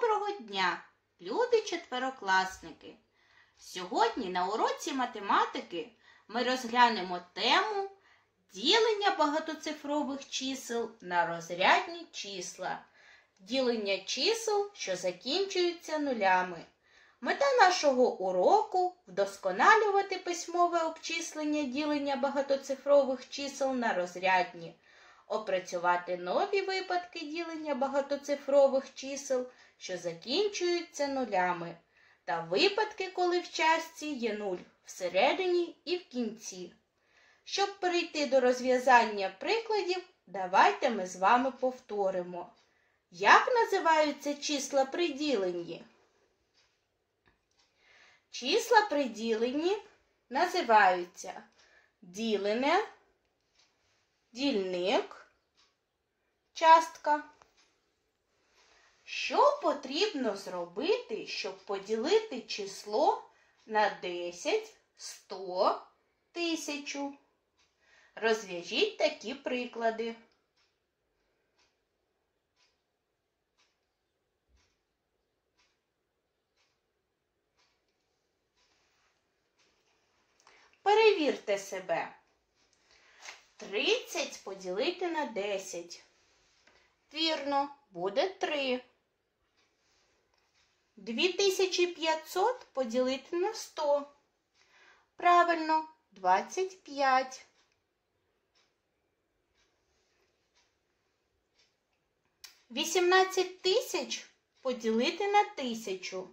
Доброго дня, любі четверокласники! Сьогодні на уроці математики ми розглянемо тему ділення багатоцифрових чисел на розрядні числа, ділення чисел, що закінчуються нулями. Мета нашого уроку вдосконалювати письмове обчислення ділення багатоцифрових чисел на розрядні, опрацювати нові випадки ділення багатоцифрових чисел, що закінчуються нулями, та випадки, коли в частці є нуль всередині і в кінці. Щоб перейти до розв'язання прикладів, давайте ми з вами повторимо. Як називаються числа при діленні? Числа при діленні називаються ділене, дільник, частка. Що потрібно зробити, щоб поділити число на 10, 100, 1000? Розв'яжіть такі приклади. Перевірте себе. 30 поділити на 10. Вірно, буде 3. 2500 поділити на 100. Правильно, 25. Вісімнадцять тисяч поділити на тисячу.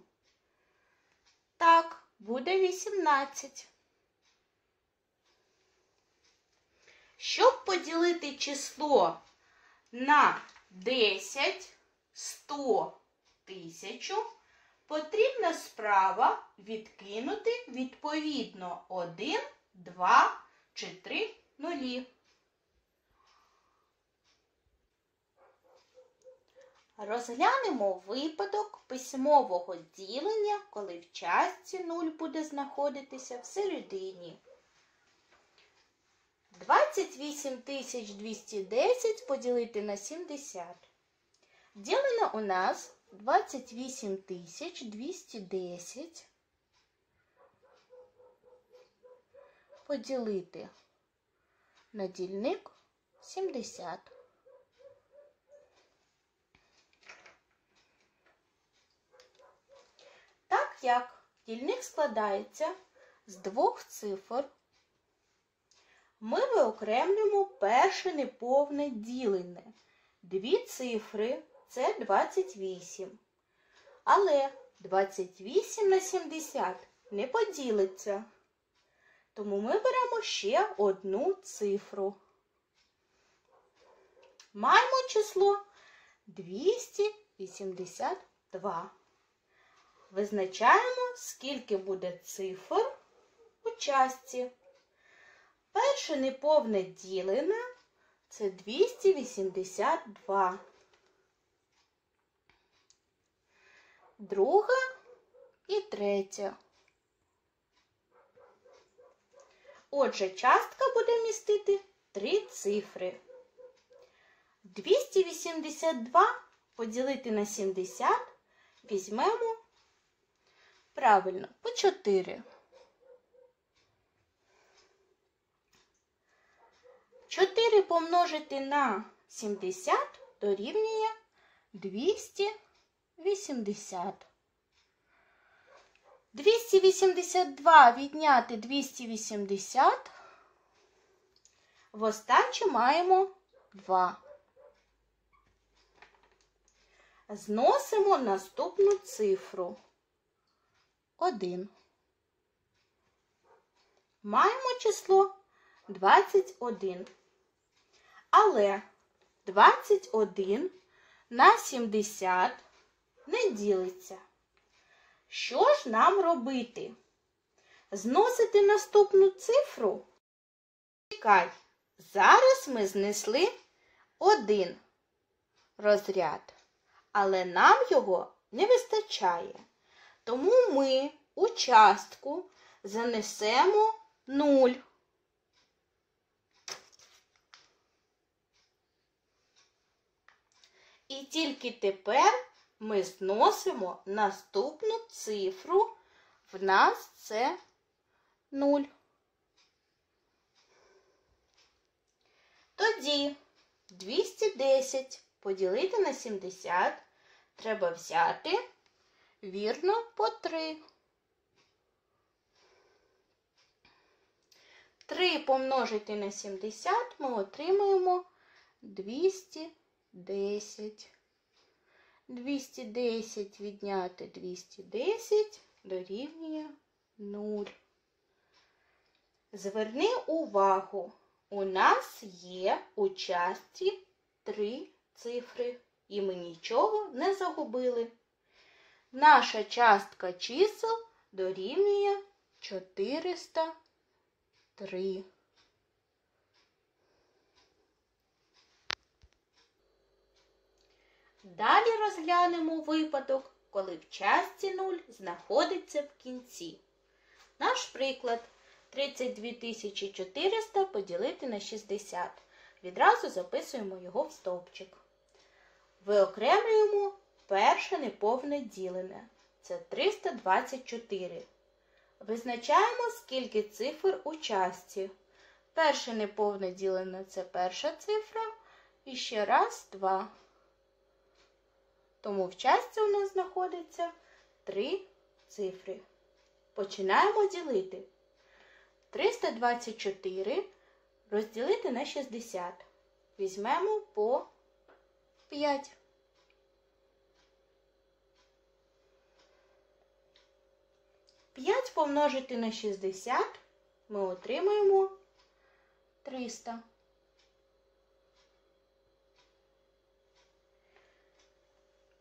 Так, буде вісімнадцять. Щоб поділити число на 10, 100, 1000, потрібно справа відкинути відповідно 1, 2 чи 3 нулі. Розглянемо випадок письмового ділення, коли в частці 0 буде знаходитися всередині. 28 210 поділити на 70. Ділено у нас 28 210 поділити на дільник 70. Так як дільник складається з двох цифр, ми виокремлюємо перше неповне ділене. Дві цифри це 28. Але 28 на 70 не поділиться. Тому ми беремо ще одну цифру. Маємо число 282. Визначаємо, скільки буде цифр у частці. Перше неповне ділене це 282. Друга і третя. Отже, частка буде містити три цифри. 282 поділити на 70 візьмемо правильно по 4. 4 помножити на 70 дорівнює 280. 282 відняти 280. В остачі маємо 2. Зносимо наступну цифру. 1. Маємо число 21. Але 21 на 70 не ділиться. Що ж нам робити? Зносити наступну цифру? Чекай, зараз ми знесли один розряд, але нам його не вистачає. Тому ми у частку занесемо 0. Тільки тепер ми зносимо наступну цифру. В нас це 0. Тоді 210 поділити на 70 треба взяти вірно по 3. 3 помножити на 70 ми отримаємо 210. 210 відняти 210 дорівнює 0. Зверни увагу, у нас є у часті три цифри, і ми нічого не загубили. Наша частка чисел дорівнює 403. Далі розглянемо випадок, коли в частці 0 знаходиться в кінці. Наш приклад 32 400 поділити на 60. Відразу записуємо його в стовпчик. Виокремлюємо перше неповне ділене. Це 324. Визначаємо, скільки цифр у частці. Перше неповне ділене це перша цифра. І ще раз, два. Тому в частці у нас знаходиться три цифри. Починаємо ділити. 324 розділити на 60. Візьмемо по 5. П'ять помножити на 60 ми отримаємо 300.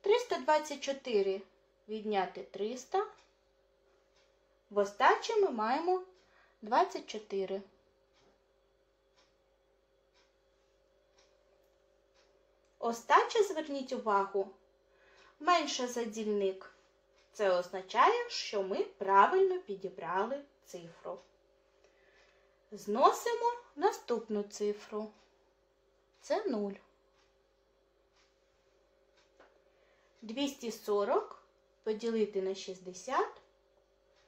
Триста двадцять чотири відняти 300. В остачі ми маємо 24. Остача, зверніть увагу, менше за дільник. Це означає, що ми правильно підібрали цифру. Зносимо наступну цифру. Це 0. 240 поділити на 60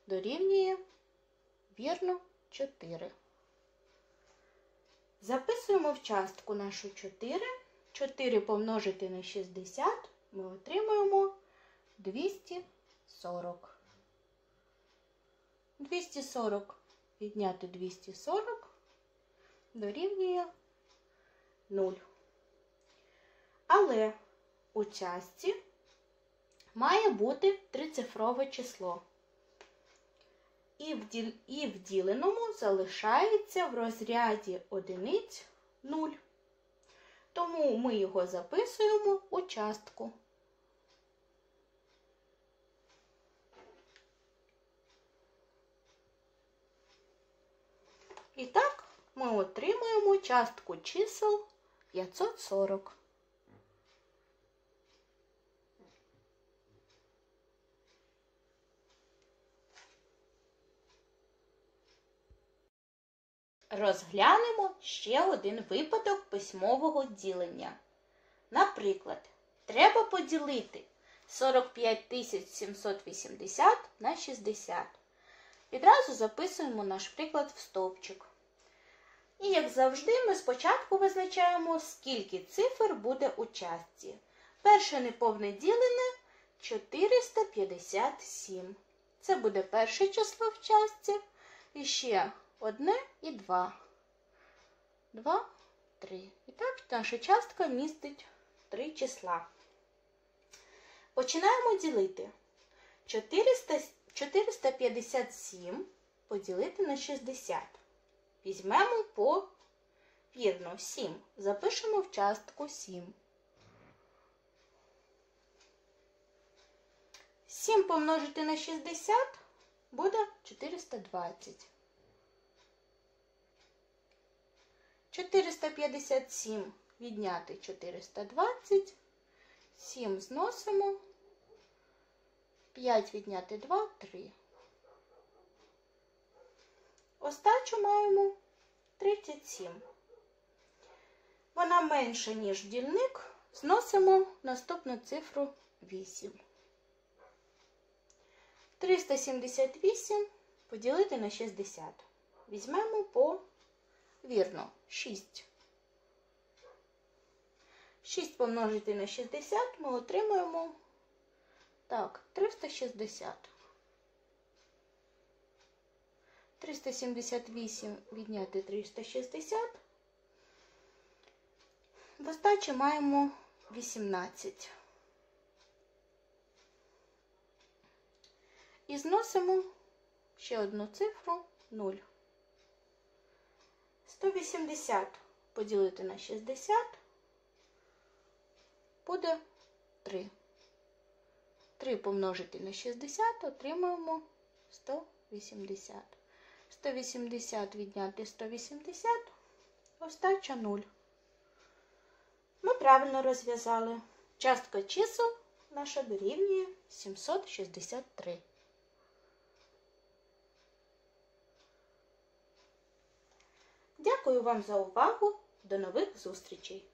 дорівнює вірно 4. Записуємо в частку нашу 4. 4 помножити на 60 ми отримуємо 240. 240 відняти 240 дорівнює 0. Але у частці має бути трицифрове число. І в, діленому залишається в розряді одиниць 0. Тому ми його записуємо у частку. І так ми отримуємо частку чисел 540. Розглянемо ще один випадок письмового ділення. Наприклад, треба поділити 45 780 на 60. Відразу записуємо наш приклад в стовпчик. І, як завжди, ми спочатку визначаємо, скільки цифр буде у частці. Перше неповне ділене 457. Це буде перше число в частці. І ще одне і два. Два, три. І так наша частка містить три числа. Починаємо ділити. 400, 457 поділити на 60. Візьмемо по вірно 7. Запишемо в частку 7. 7 помножити на 60 буде 420. 457 відняти 420. 7 зносимо. 5 відняти 2, 3. Остачу маємо 37. Вона менша, ніж дільник. Зносимо наступну цифру 108. 378 поділити на 60. Візьмемо по вірно 6. 6 помножити на 60 ми отримуємо так, 360. 378 відняти 360. В остачі маємо 18. І зносимо ще одну цифру 0. 180 поділити на 60 буде 3. 3 помножити на 60 отримуємо 180. 180 відняти 180, остача 0. Ми правильно розв'язали. Частка чисел наша дорівнює 763. Дякую вам за увагу. До нових зустрічей!